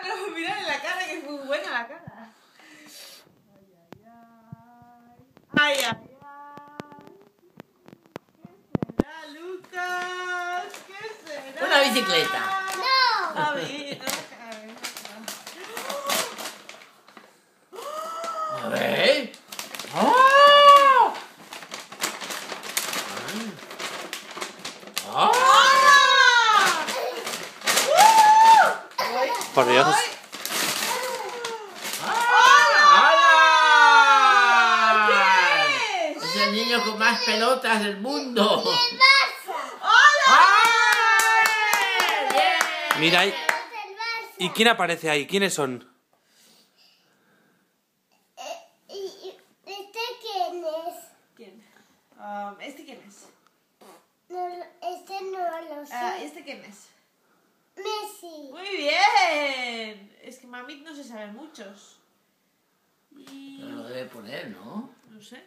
Pero mirad la cara, que es muy buena la cara. Ay, ay, ay. Ay, ay. ¿Qué será, Lucas? ¿Qué será? Una bicicleta. No. A ver, no, A ver. ¡Oh! ¡Oh! Por Dios. ¡Hala! ¿Qué es? Es el niño con más pelotas del mundo. ¡Hola! Mira, y, Barça. ¿y quién aparece ahí? ¿Quiénes son? Eh, ¿Y y este quién es? ¿Quién? Um, ¿Este quién es? No, este no lo sé. Ah, ¿Este quién es? Messi. Muy bien. Es que Mamit no se sabe muchos. Y... Pero lo debe poner, ¿no? No sé.